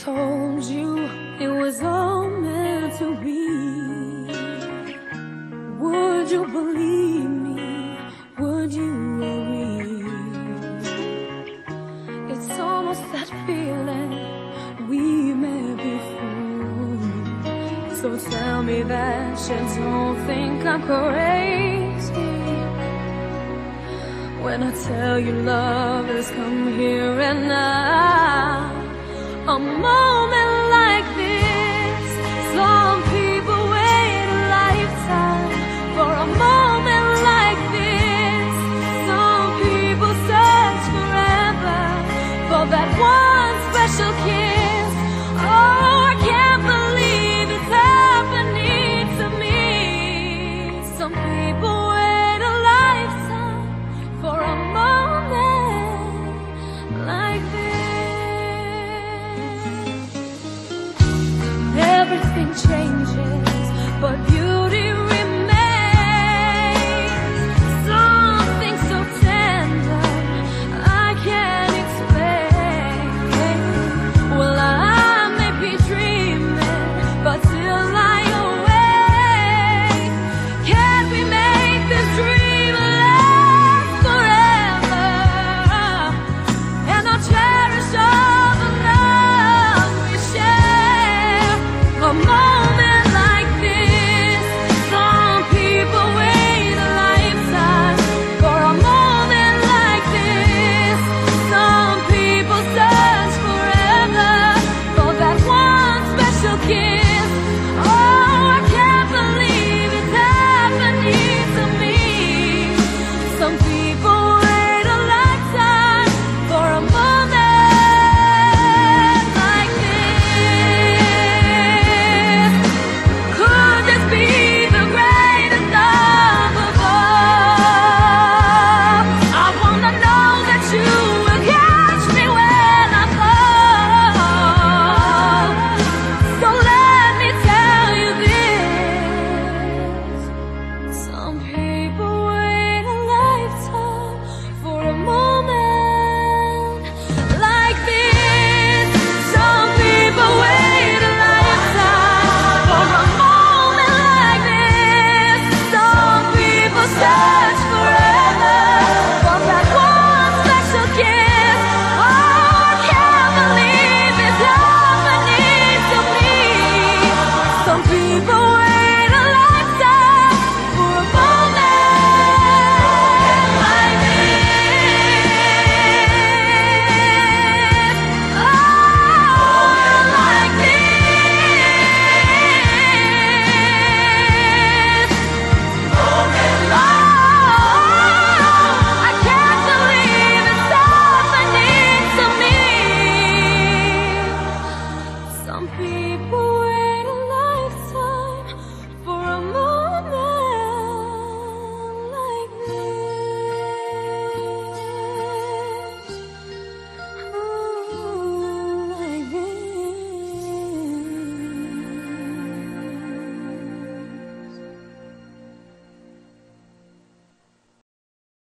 told you it was all meant to be, would you believe me? Would you agree? It's almost that feeling we may be fools. So tell me that you don't think I'm crazy. When I tell you love has come here and now, a moment like this, some Everything changes, but you